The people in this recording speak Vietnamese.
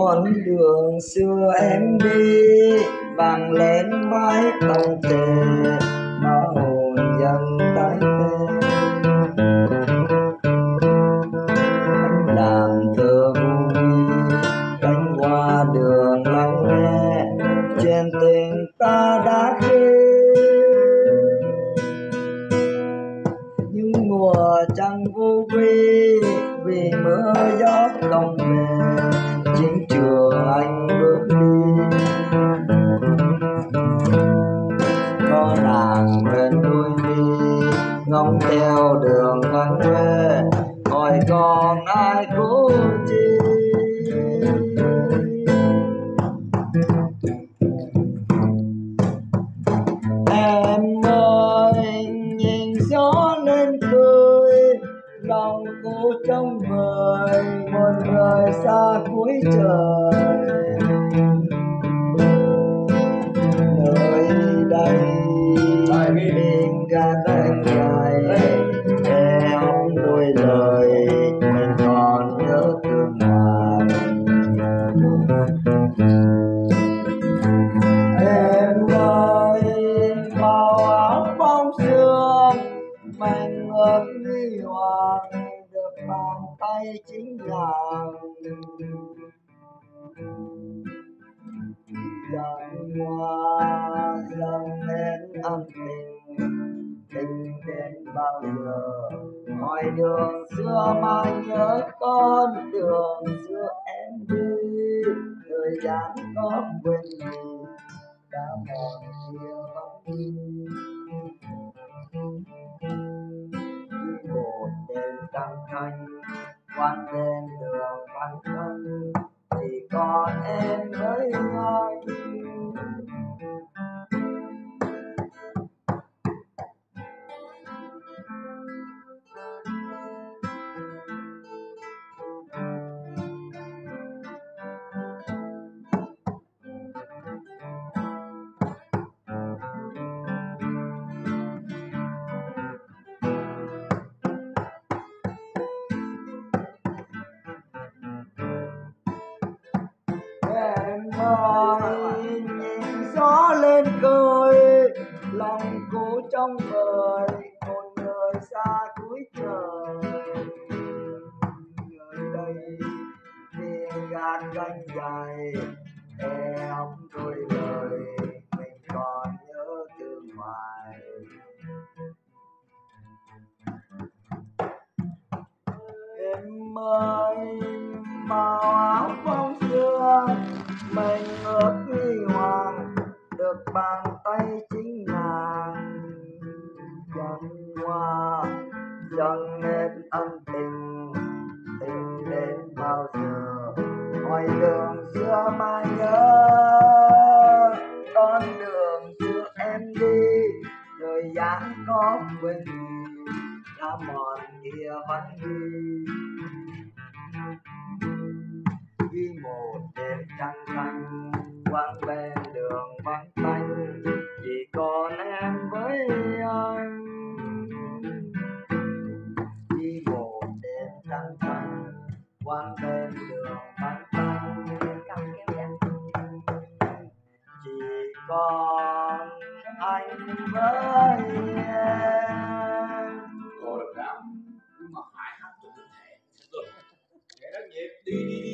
con đường xưa em đi vàng lén mái không kề mà hồn dần tái tê anh làm thơ vui, cánh qua đường lắng nghe, trên tình ta đã khi những mùa trăng vô quy vì mưa gió không về. Đường ngân quê, hỏi còn ai cố chi? Em ơi, nhìn gió lên cười lòng cô trong vời một người xa cuối trời. Em ơi màu áo bóng sương mình ngược huy hoàng được bàn tay chính nàng. Dần hoa dần đến âm tình tình đến bao giờ? Hỏi đường xưa mà nhớ con đường xưa thời gian có quên mình đã mòn chia vắng đi một đêm trăng thanh quan đêm đường vắng em nhìn gió lên cười, lòng cũ trong vời, một người xa cuối trời. Người đây đi gạt cánh dài em đôi lời mình còn nhớ từ ngoài em mơ mình ước huy hoàng được bàn tay chính nàng dần qua dần nên ân tình tình đến bao giờ. Hỏi đường xưa mà nhớ, con đường xưa em đi thời gian có quên đã mòn kia vẫn đi. trăng thành quãng bên đường vắng tanh chỉ còn em với anh. Đi bộ đêm trăng xanh quãng bên đường vắng tanh. Chỉ còn anh với em. Cô được lắm nhưng mà phải hát cho cụ thể. Thật sự để đó nghiệp đi đi đi.